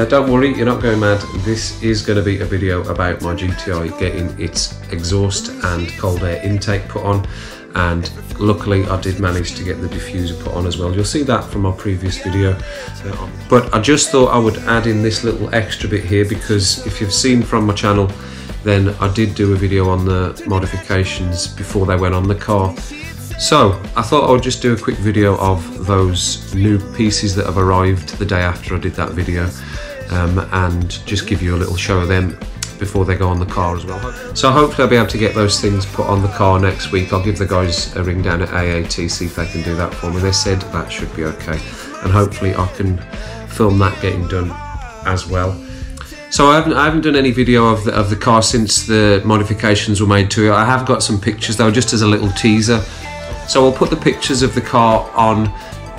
Uh, don't worry, you're not going mad. This is going to be a video about my GTI getting its exhaust and cold air intake put on and luckily I did manage to get the diffuser put on as well. You'll see that from my previous video. But I just thought I would add in this little extra bit here because if you've seen from my channel then I did do a video on the modifications before they went on the car. So I thought I would just do a quick video of those new pieces that have arrived the day after I did that video um, and just give you a little show of them before they go on the car as well. So hopefully I'll be able to get those things put on the car next week. I'll give the guys a ring down at AAT, see if they can do that for me. They said that should be okay. And hopefully I can film that getting done as well. So I haven't, I haven't done any video of the, of the car since the modifications were made to it. I have got some pictures though, just as a little teaser. So I'll put the pictures of the car on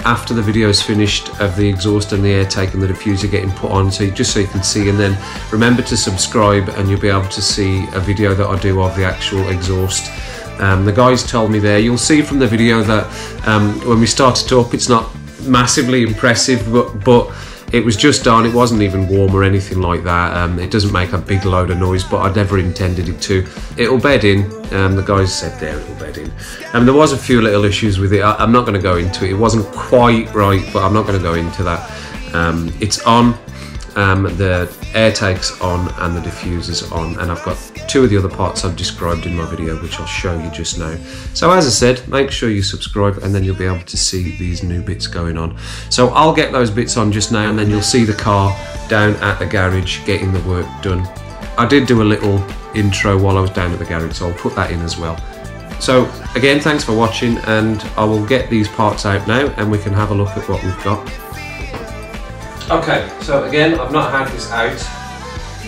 after the video is finished of the exhaust and the air take and the diffuser getting put on so you, just so you can see. And then remember to subscribe and you'll be able to see a video that I do of the actual exhaust. Um, the guys told me there you'll see from the video that um, when we started up it's not massively impressive but, but it was just on, it wasn't even warm or anything like that. Um, it doesn't make a big load of noise, but I never intended it to. It'll bed in, um, the guys said there it'll bed in. Um, there was a few little issues with it, I, am not going to go into it. It wasn't quite right, but I'm not going to go into that. Um, it's on, um, the air takes on and the diffuser's on and I've got two of the other parts I've described in my video which I'll show you just now. So as I said make sure you subscribe and then you'll be able to see these new bits going on. So I'll get those bits on just now and then you'll see the car down at the garage getting the work done. I did do a little intro while I was down at the garage so I'll put that in as well. So again thanks for watching and I will get these parts out now and we can have a look at what we've got. Okay, so again, I've not had this out.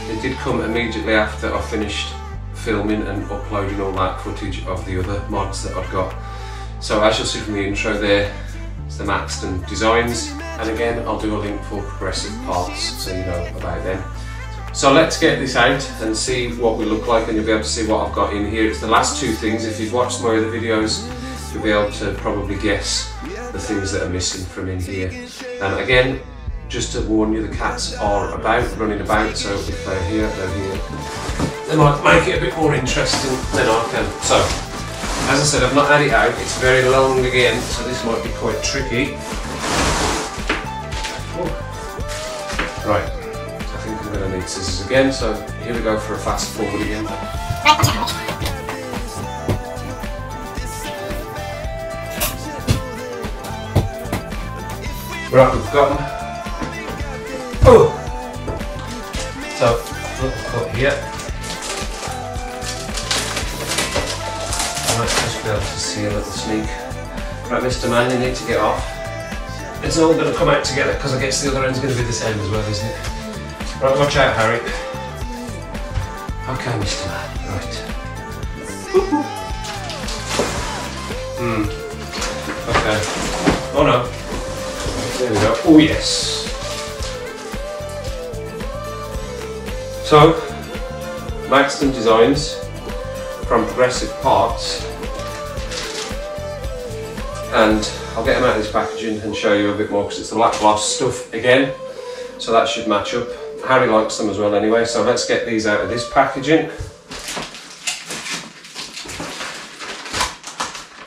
It did come immediately after I finished filming and uploading all that footage of the other mods that I've got. So as you'll see from the intro there, it's the Maxton Designs. And again, I'll do a link for progressive parts so you know about them. So let's get this out and see what we look like and you'll be able to see what I've got in here. It's the last two things. If you've watched my other videos, you'll be able to probably guess the things that are missing from in here. And again, just to warn you, the cats are about, running about, so if they're here, they're here. They might make it a bit more interesting than I can. So, as I said, I've not had it out, it's very long again, so this might be quite tricky. Right, I think I'm going to need scissors again, so here we go for a fast forward again. Right, we've got. Oh! So, cut here. I might just be able to see a little sneak. Right, Mr. Man, you need to get off. It's all going to come out together because I guess the other end's going to be the same as well, isn't it? Right, watch out, Harry. Okay, Mr. Man, right. Hmm. Okay. Oh no. There we go. Oh yes. So, Maxton Designs from Progressive Parts. And I'll get them out of this packaging and show you a bit more because it's the black gloss stuff again. So that should match up. Harry likes them as well anyway so let's get these out of this packaging.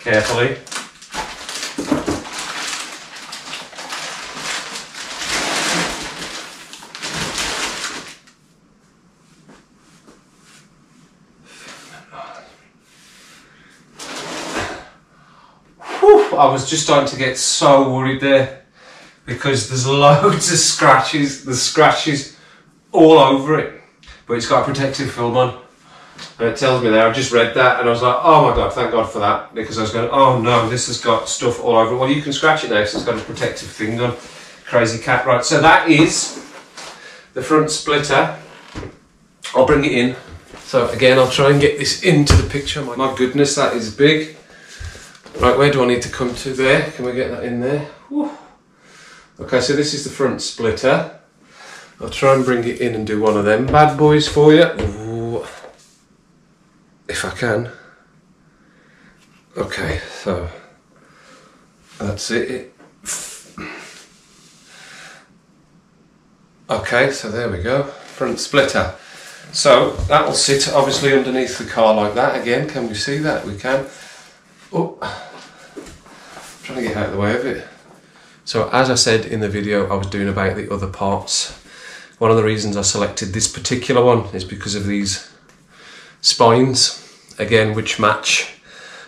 Carefully I was just starting to get so worried there because there's loads of scratches, the scratches all over it, but it's got a protective film on. And it tells me there, I just read that and I was like, oh my God, thank God for that. Because I was going, oh no, this has got stuff all over it. Well, you can scratch it now because it's got a protective thing on. Crazy cat. Right, so that is the front splitter. I'll bring it in. So again, I'll try and get this into the picture. My goodness, that is big. Right, where do I need to come to there? Can we get that in there? Okay, so this is the front splitter. I'll try and bring it in and do one of them bad boys for you. Ooh. If I can. Okay, so that's it. Okay, so there we go, front splitter. So that will sit obviously underneath the car like that. Again, can we see that? We can. Oh, trying to get out of the way of it. So as I said in the video I was doing about the other parts, one of the reasons I selected this particular one is because of these spines, again, which match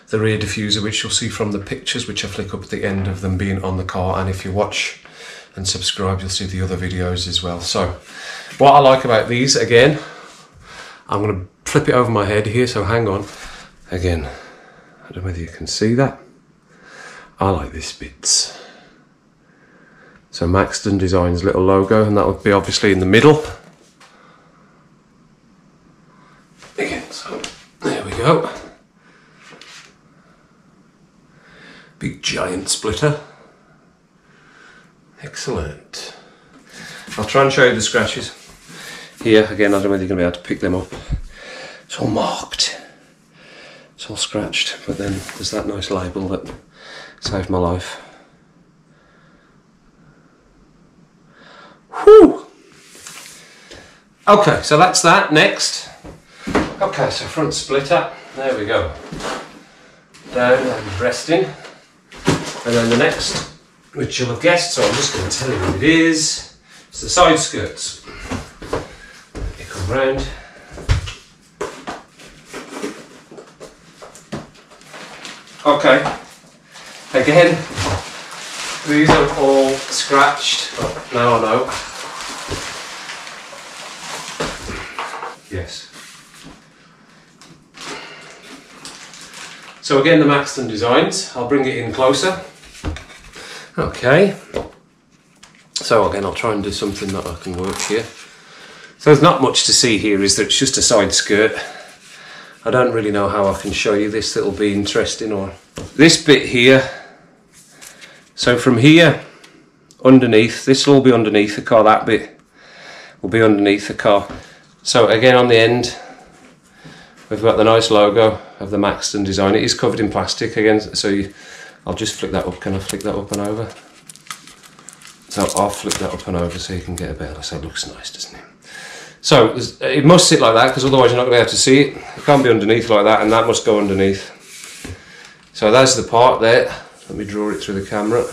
the rear diffuser, which you'll see from the pictures, which I flick up at the end of them being on the car. And if you watch and subscribe, you'll see the other videos as well. So what I like about these, again, I'm going to flip it over my head here, so hang on. Again, I don't know whether you can see that. I like this bits. So Maxton Designs little logo, and that would be obviously in the middle. Again, so there we go. Big giant splitter. Excellent. I'll try and show you the scratches. Here, again, I don't know whether you're going to be able to pick them up. It's all marked. It's all scratched, but then there's that nice label that saved my life. Whew! Okay, so that's that. Next. Okay, so front splitter. There we go. Down and resting. And then the next, which you'll have guessed, so I'm just going to tell you what it is. It's the side skirts. You come round. Okay. Again, these are all scratched, I know. Yes. So again, the Maxton Designs. I'll bring it in closer. Okay. So again, I'll try and do something that I can work here. So there's not much to see here, is that it's just a side skirt. I don't really know how I can show you this that'll be interesting or... This bit here, so from here, underneath, this will all be underneath the car, that bit will be underneath the car. So again on the end, we've got the nice logo of the Maxton design. It is covered in plastic again, so you, I'll just flick that up. Can I flick that up and over? So I'll flick that up and over so you can get a better. So it looks nice, doesn't it? So it must sit like that because otherwise you're not going to be able to see it. It can't be underneath like that and that must go underneath. So that's the part there. Let me draw it through the camera.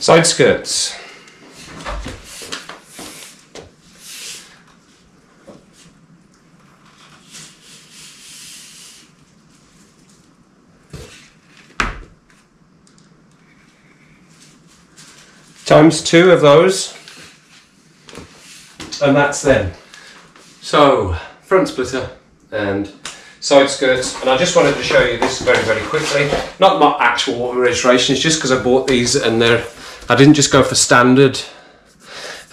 Side skirts. times two of those and that's them. So front splitter and side skirts and I just wanted to show you this very very quickly. Not my actual registration it's just because I bought these and they're I didn't just go for standard.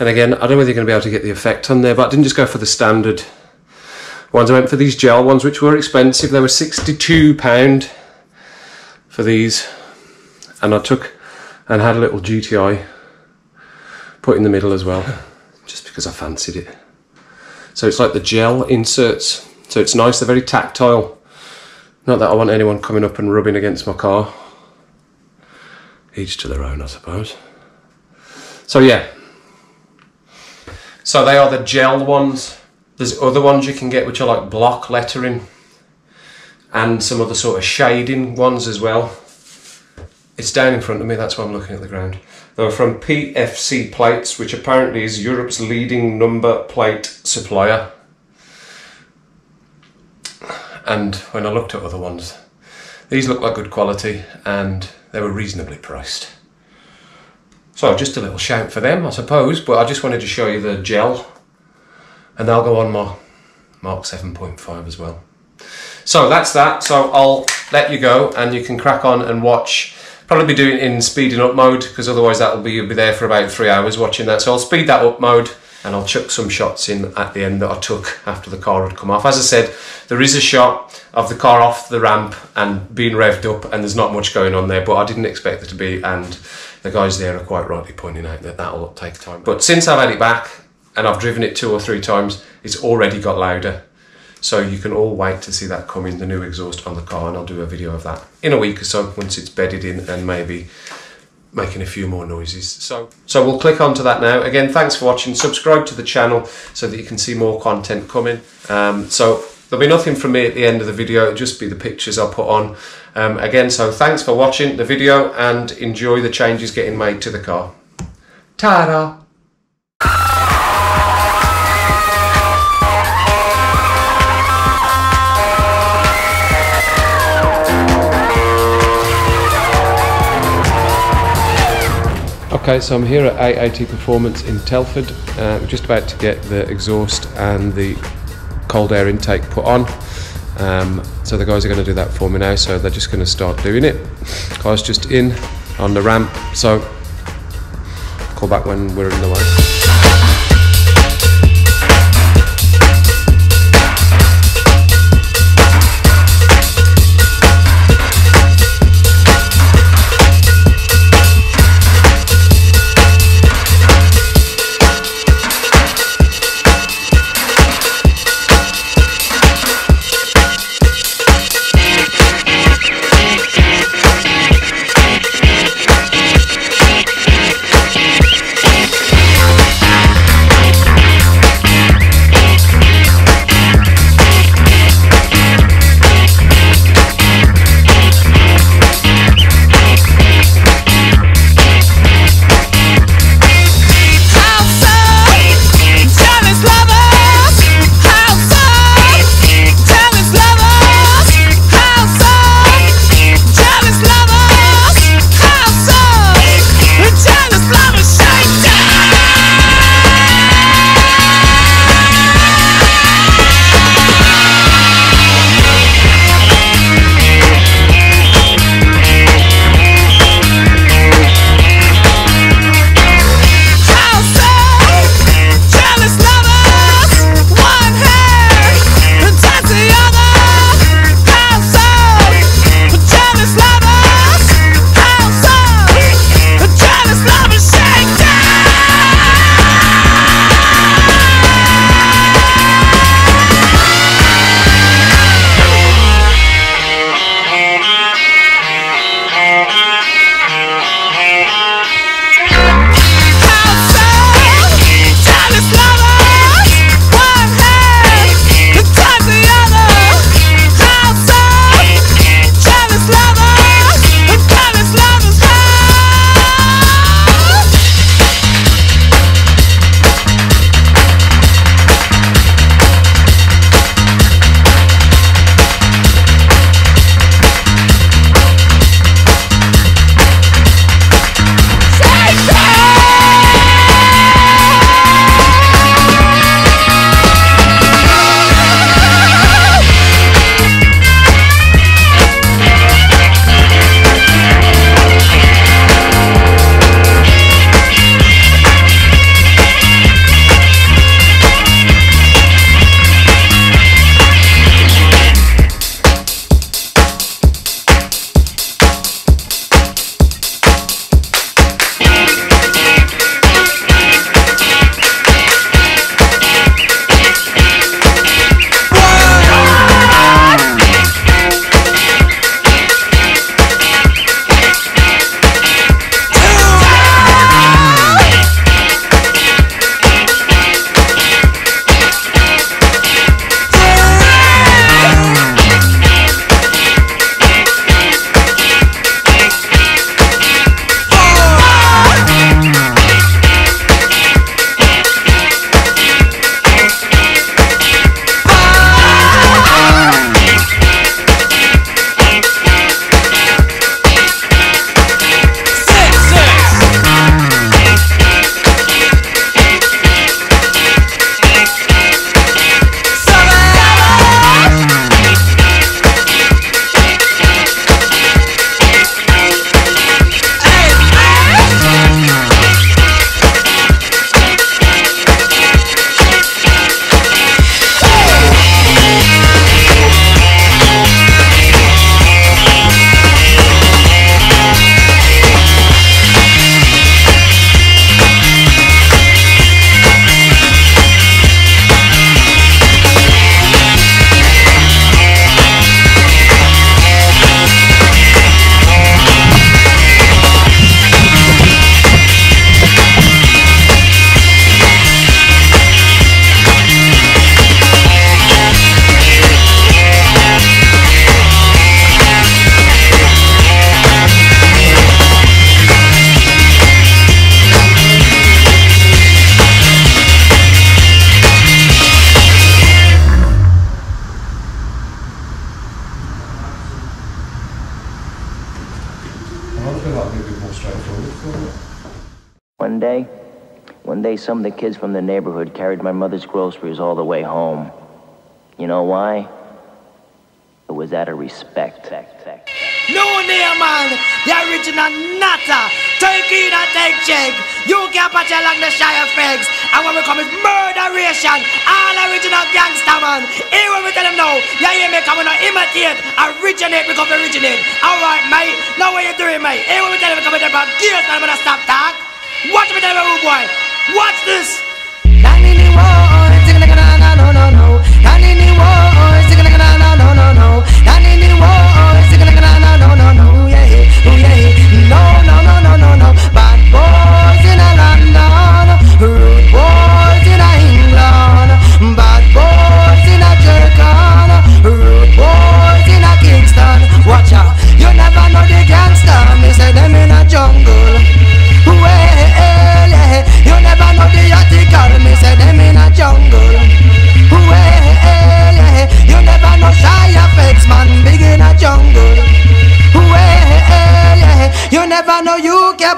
And again I don't know whether you're going to be able to get the effect on there but I didn't just go for the standard ones. I went for these gel ones which were expensive. They were 62 pound for these. And I took and had a little GTI put in the middle as well, just because I fancied it. So it's like the gel inserts, so it's nice, they're very tactile. Not that I want anyone coming up and rubbing against my car. Each to their own, I suppose. So yeah. So they are the gel ones. There's other ones you can get which are like block lettering and some other sort of shading ones as well. It's down in front of me, that's why I'm looking at the ground. They're from PFC Plates, which apparently is Europe's leading number plate supplier. And when I looked at other ones, these look like good quality and they were reasonably priced. So just a little shout for them, I suppose, but I just wanted to show you the gel and they'll go on my Mark 7.5 as well. So that's that. So I'll let you go and you can crack on and watch Probably be doing it in speeding up mode because otherwise that will be you'll be there for about three hours watching that. So I'll speed that up mode and I'll chuck some shots in at the end that I took after the car had come off. As I said, there is a shot of the car off the ramp and being revved up and there's not much going on there, but I didn't expect there to be and the guys there are quite rightly pointing out that that'll take time. But since I've had it back and I've driven it two or three times, it's already got louder. So you can all wait to see that coming, the new exhaust on the car, and I'll do a video of that in a week or so once it's bedded in and maybe making a few more noises. So, so we'll click onto that now. Again, thanks for watching. Subscribe to the channel so that you can see more content coming. Um, so there'll be nothing from me at the end of the video. It'll just be the pictures I'll put on. Um, again, so thanks for watching the video and enjoy the changes getting made to the car. Ta-da! Okay, so I'm here at AAT Performance in Telford. Uh, we're just about to get the exhaust and the cold air intake put on. Um, so the guys are going to do that for me now, so they're just going to start doing it. Car's just in on the ramp, so call back when we're in the way. Feel like it'd be more straightforward for you. One day, one day some of the kids from the neighborhood carried my mother's groceries all the way home. You know why? It was out of respect. No name, man. The original nutter. Take in and take check. You can't patch along the shy effects. And when we come is murderation. All original gangster, man. Here when we tell them no. Yeah, you make come not imitate. Originate, we originate. Alright, mate. Now what you doing, mate? Here when we tell them come with them gears, man. I'm gonna stop talk. Watch me tell them, rude boy. Watch this. Down in the like no, no, no. Down in the war,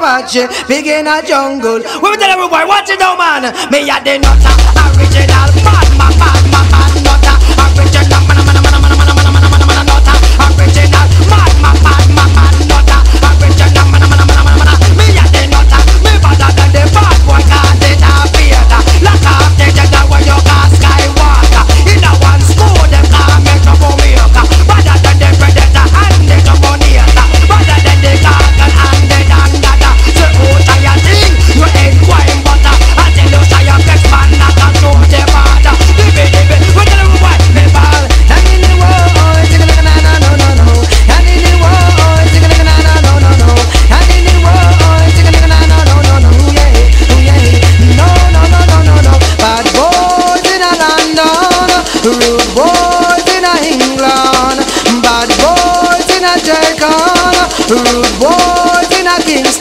it. Big in a jungle. Will tell everybody, watch it now, man. Me a the nutter, original man,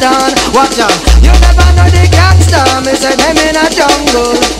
Watch out, you never know the gangster. Me say them in a jungle.